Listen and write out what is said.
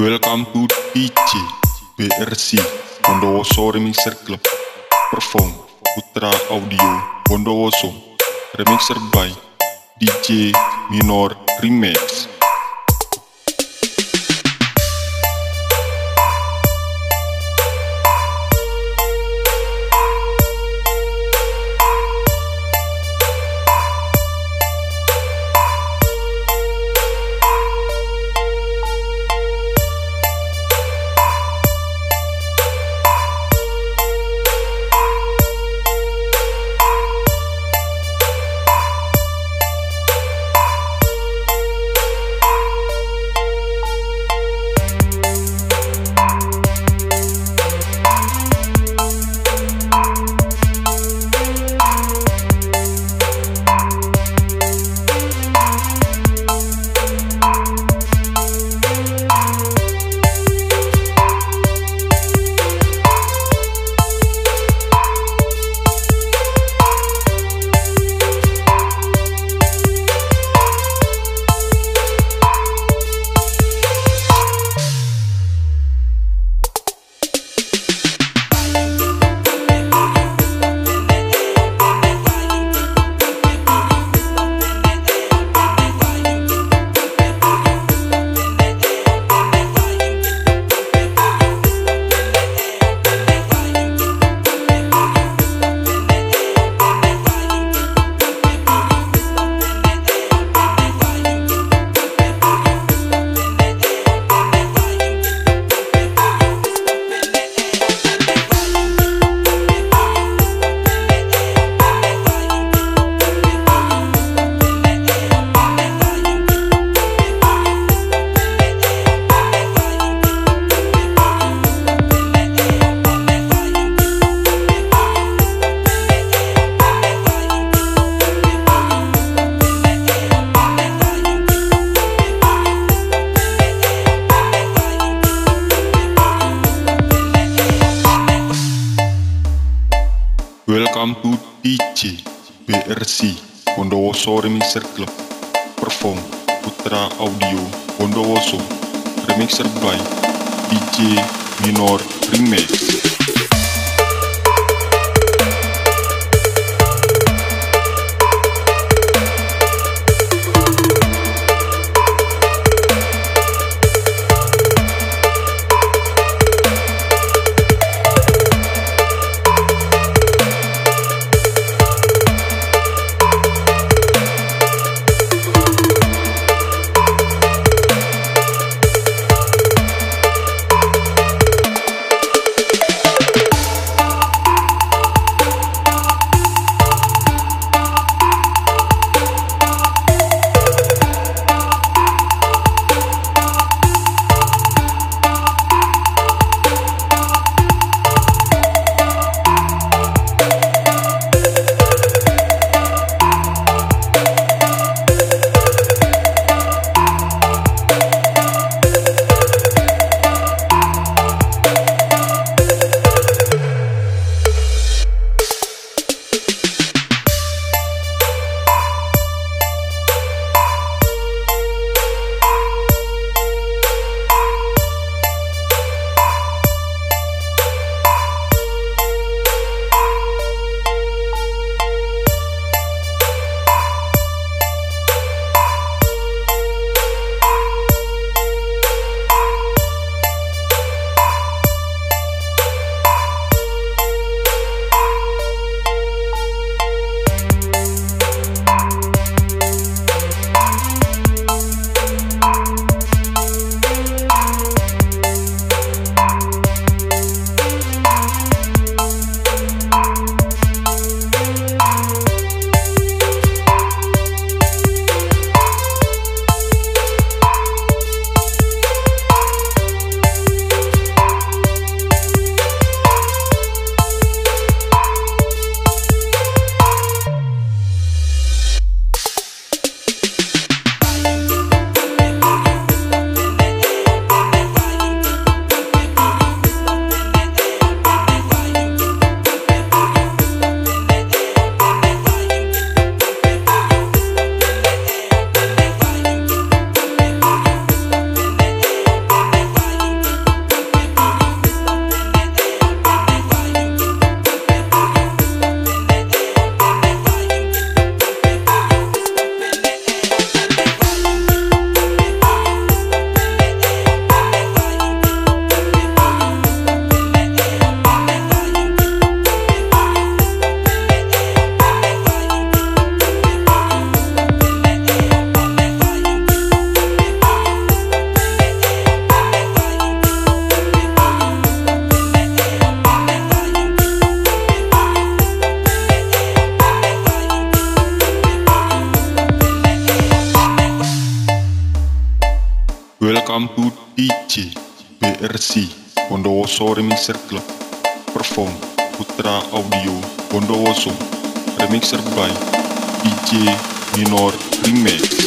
Welcome to DJ BRC Bondowoso Remixer Club. Perform Putra Audio Bondowoso. Remixer by DJ Minor Remix Welcome to DJ BRC Bondowoso Remixer Club. Perform Putra Audio Bondowoso. Remixer by DJ Minor Remix Welcome to DJ BRC Bondowoso Remixer Club. Perform Putra Audio Bondowoso. Remixer by DJ Minor Remix